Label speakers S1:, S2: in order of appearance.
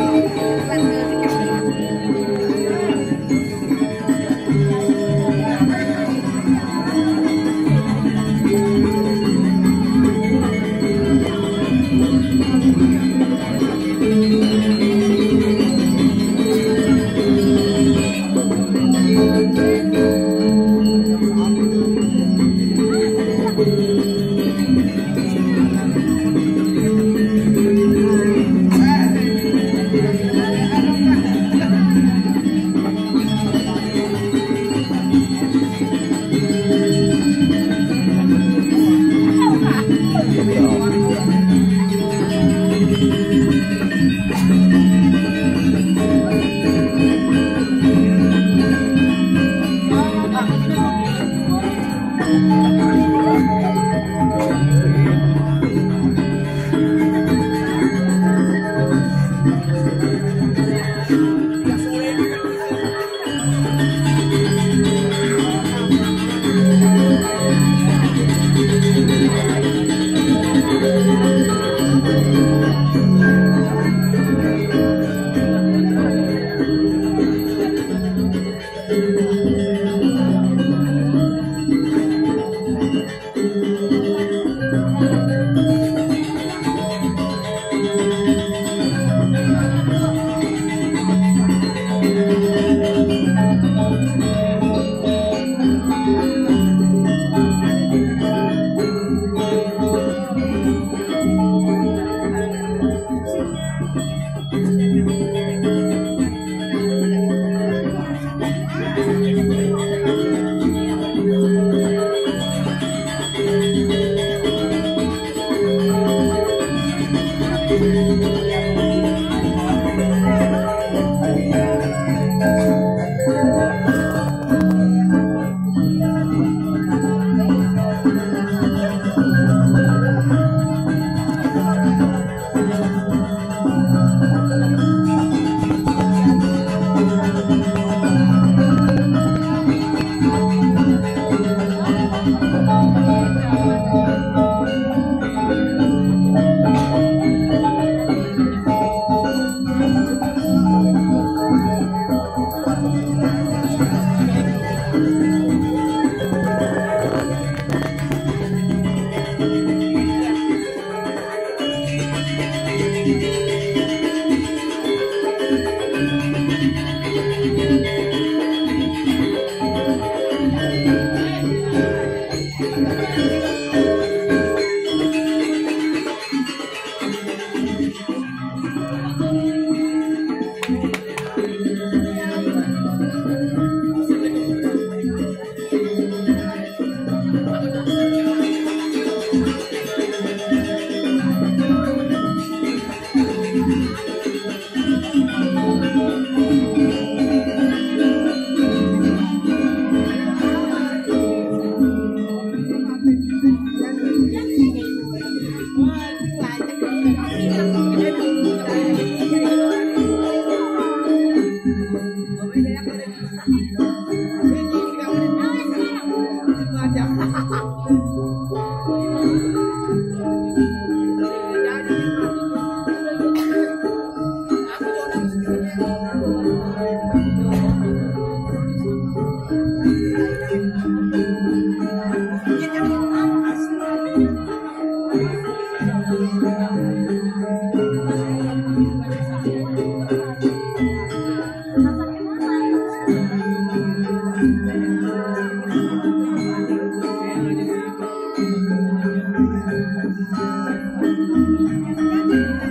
S1: 15
S2: Thank you. Música
S1: Thank you. No me
S2: Thank you.